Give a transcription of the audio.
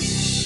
you.